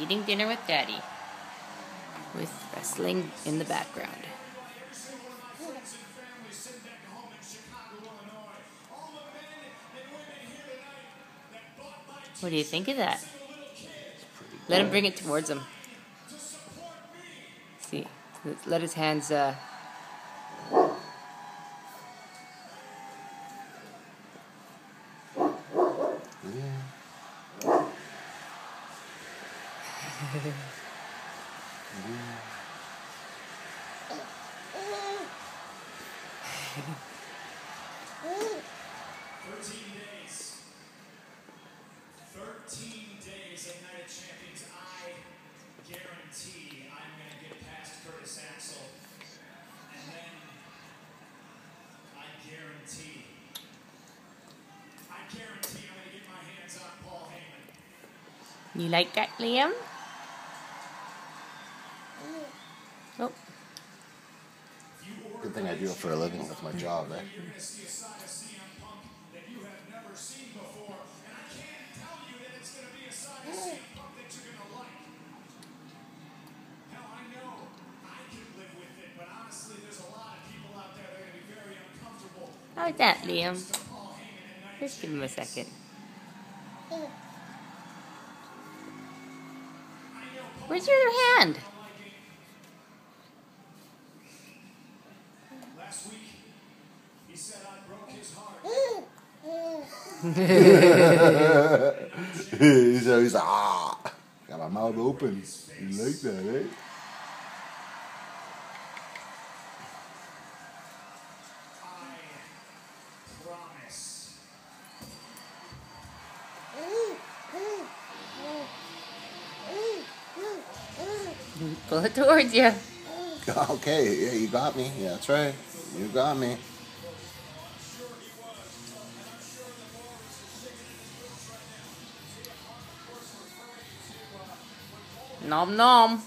eating dinner with Daddy, with wrestling in the background. What do you think of that? Let him bring it towards him. See, let his hands. Uh, Thirteen days. Thirteen days at Night of Champions. I guarantee I'm gonna get past Curtis Axel. And then I guarantee. I guarantee I'm gonna get my hands on Paul Heyman. you like that, Liam? Oh. Good thing I do it for a living with my job, eh? You're gonna see a side of CM Punk that you have never seen before. And I can't tell you that it's gonna be a side of CM Punk that you're gonna like. I know I can live with it, but honestly, there's a lot of people out there that are gonna be very uncomfortable. How's that, Liam? Just give him a second. Where's your other hand? Last week, he said I broke his heart. he's always like, ah, got my mouth open. You like that, eh? I. Pull it towards you. Okay, yeah, you got me. Yeah, that's right. You got me. Nom nom.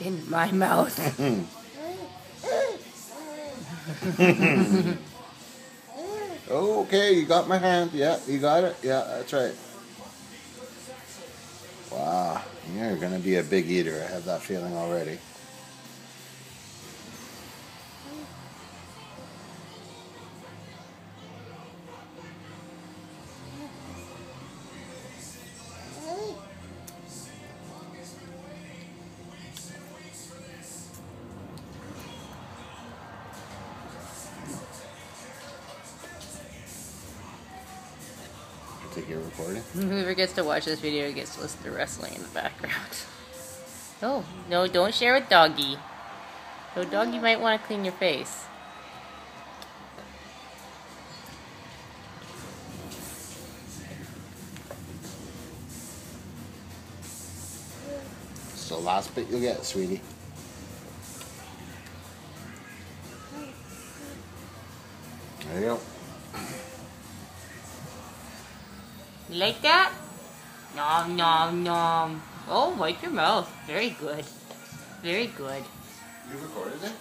In my mouth. Okay, you got my hand. Yeah, you got it. Yeah, that's right. Wow, you're gonna be a big eater. I have that feeling already. I think recording. Mm-hmm. Whoever gets to watch this video gets to listen to wrestling in the background. Oh, no, don't share with doggy. So doggy might want to clean your face. So last bit you'll get, sweetie. You like that? Nom nom nom. Oh, wipe your mouth. Very good. Very good. You recorded it?